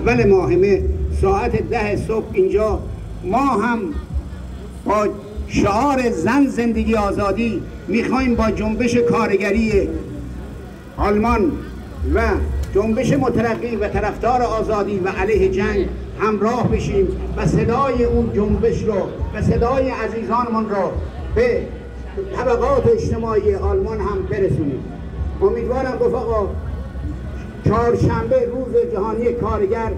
اول ماهمه ساعت ده صبح اینجا ما هم با شعار زن زندگی آزادی می‌خوایم با جنبش کارگری آلمان و جنبش مترقی و طرفدار آزادی و علیه جنگ همراه بشیم و صدای اون جنبش رو و صدای عزیزانمان رو به طبقات اجتماعی آلمان هم برسونیم. امیدوارم گفت آقا چهارشنبه روز جهانی کارگر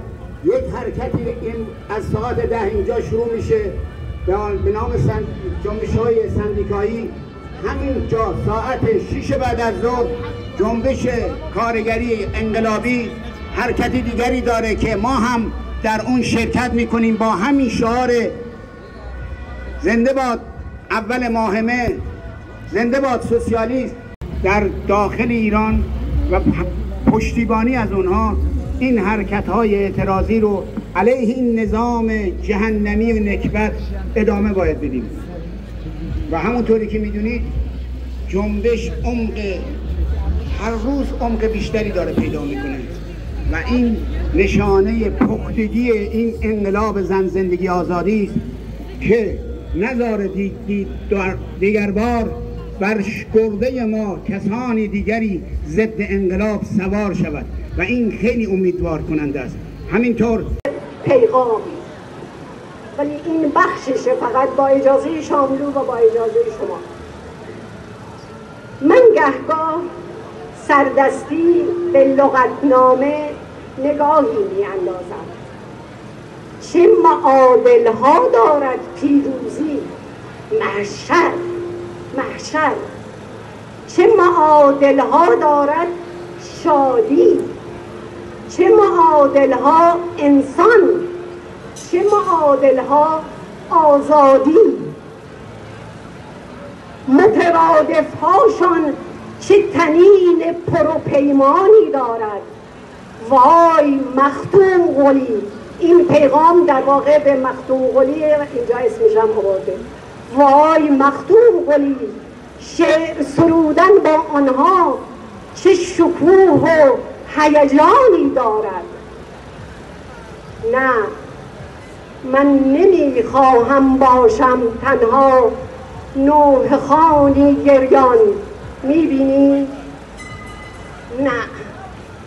یک حرکتی این از ساعت ده اینجا شروع میشه به نام جنبش های سندیکایی. همینجا ساعت شیش بعد از ظهر جنبش کارگری انقلابی حرکتی دیگری داره که ما هم در اون شرکت می‌کنیم با همین شعار زنده باد اول ماهمه زنده باد سوسیالیست در داخل ایران و پشتیبانی از اونها این حرکت های اعتراضی رو علیه این نظام جهنمی و نکبت ادامه باید بدیم. و همونطوری که می‌دونید جنبش عمق هر روز عمق بیشتری داره پیدا می‌کنه. و این نشانه پختگی این انقلاب زن زندگی آزادی است که نظر دیگر بار بر گرده ما کسانی دیگری ضد انقلاب سوار شود و این خیلی امیدوار کننده است. همینطور پیغامی. ولی این بخششه فقط با اجازه شاملو و با اجازه شما. من گهگاه سردستی به لغتنامه نگاهی می اندازم چه معادل ها دارد پیروزی؟ محشر. محشر. چه معادل ها دارد شادی. چه معادل ها انسان. چه معادل ها آزادی. مترادف هاشان چه تنین پروپیمانی دارد. وای مختوم قلی این پیغام در واقع به مختوم قلی اینجا اسمشم آورده. وای مختوم قلی شعر سرودن با آنها چه شکوه و هیجانی دارد نه من نمی‌خواهم باشم تنها نوه خانی گریان می‌بینی؟ نه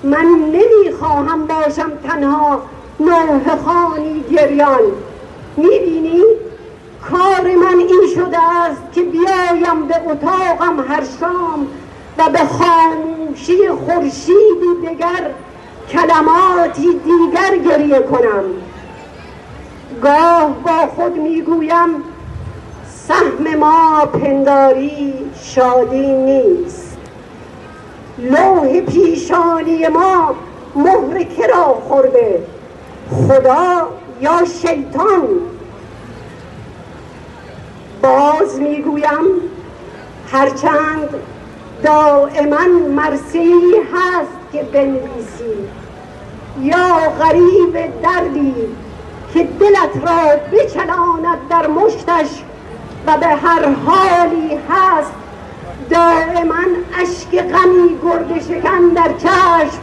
من نمی‌خواهم باشم تنها نوه خانی گریان می‌بینی؟ کار من این شده است که بیایم به اتاقم هر شام و به خاموشی خورشیدی دیگر کلماتی دیگر گریه کنم. گاه با خود می‌گویم سهم ما پنداری شادی نیست. لوح پیشانی ما مهر کرا خورده؟ خدا یا شیطان؟ باز می‌گویم هرچند دائما مرسی هست که بنویسی. یا غریب دردی که دلت را بچلاند در مشتش و به هر حالی هست دائما اشک غمی گرد شکن در چشم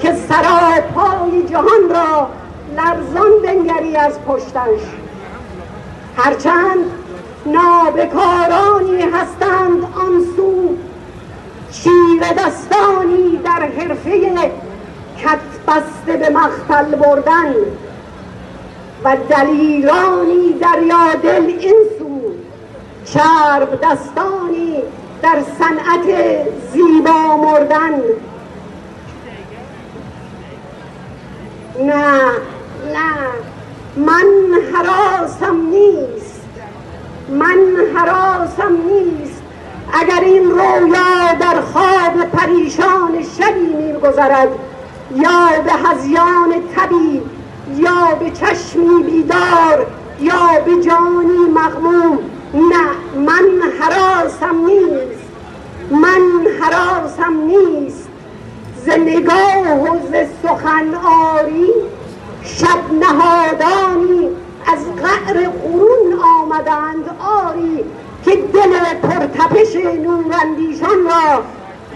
که سراپای جهان را لرزان بنگری از پشتش. هرچند نابکارانی هستند آن سو. چیر دستانی در حرفه کت بسته به مختل بردن و دلیرانی در یادل این سو. چرب دستانی در صنعت زیبا مردن. نه نه من حراسم نیست. من حراسم نیست اگر این رویا در خواب پریشان شبی میگذرد یا به هزیان تبی یا به چشمی بیدار یا به جانی مغموم. نه من حراسم نیست من حراسم نیست. ز نگاه و ز سخن آری شب نهادانی از قعر قرون آمدند آری که دل پرتپش نوراندیشان را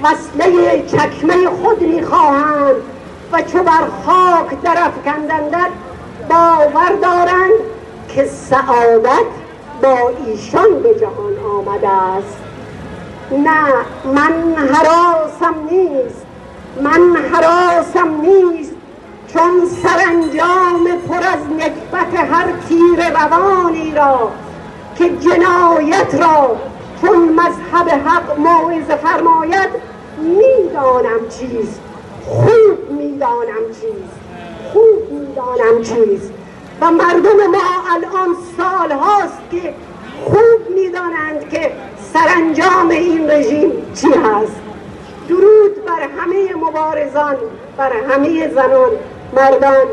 وصله چکمه خود می‌خواهند و چو بر خاک درفکندندت باور دارند که سعادت با ایشان به جهان آمده است. نه من حراسم نیست. من حراسم نیست. روانی را که جنایت را چون مذهب حق موعظه فرماید می‌دانم چیست خوب می‌دانم چیست خوب می‌دانم چیست و مردم ما الان سال هاست که خوب می‌دانند که سرانجام این رژیم چی هست. درود بر همه مبارزان بر همه زنان مردان.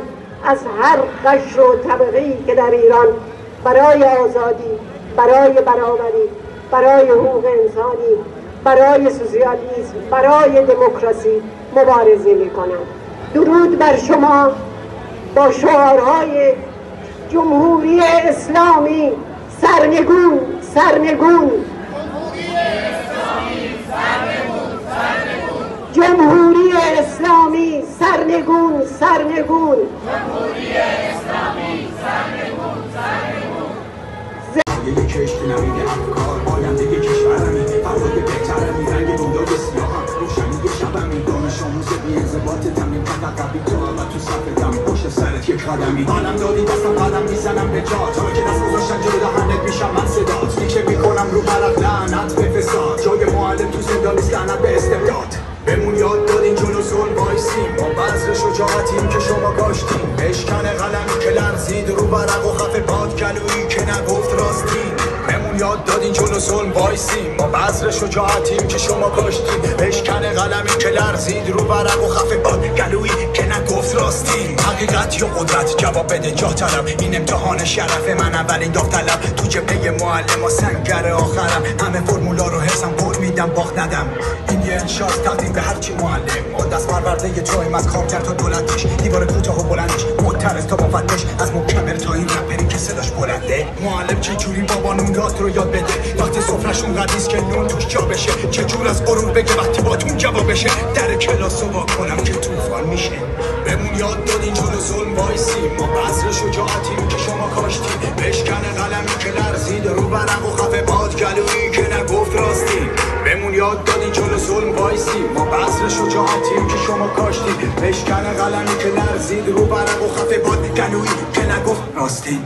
از هر قشر و طبقه که در ایران برای آزادی برای برابری برای حقوق انسانی برای سوسیالیسم برای دموکراسی مبارزه می‌کنند. درود بر شما با شعارهای جمهوری اسلامی. سرنگون سرنگون. جمهوری اسلامی سرنگون. سرنگون جمهوری اسلامی سرنگون سرنگون. به جا. تا که باد گلویی که نگفت بهمون یاد دادین جلو ظلم وایسیم. ما بذر شجاعتیم که شما کاشتیم بشکن قلمی که لرزید رو برق و خف باد. گلویی که نگفت راستیم حقیقت یا قدرت؟ جواب بده جا طلب. این امتحان شرف من اولین داوطلب تو جبهه معلم و سنگر آخرم. همه فرمولا رو حسم پر میدم باخت ندم. این یه انشاء تقدیم به هرچی معلم. ما دست پرورده تویم از کارگر تا دولتش دیوار کوتاه و بلندش. معترض تا مفتش. از مکمل تا این رپری که صداش بلنده. معلم چه جوری بابا نونات رو یاد بده. وقتی سفرشون قدیست که نون توش جا بشه. چه جور از غرور بگه وقتی باتون جواب بشه. در کلاس رو کنم که طوفان میشه. بهمون یاد دادین جلو ظلم وایسیم ما بذر شجاعتیم که شما کاشتیم بشکن قلمی که لرزید رو برق و خفه باد گلویی که نگفت راستیم بهمون یاد دادین جلو ظلم وایسیم ما بذر شجاعتیم که شما کاشتیم بشکن قلمی که لرزید رو برق و خفه باد گلویی که نگفت راستیم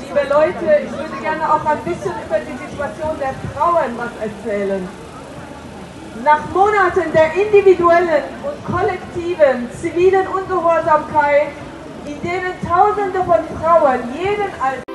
Liebe Leute, ich würde gerne auch ein bisschen über die Situation der Frauen was erzählen. Nach Monaten der individuellen und kollektiven zivilen Ungehorsamkeit, in denen Tausende von Frauen jeden als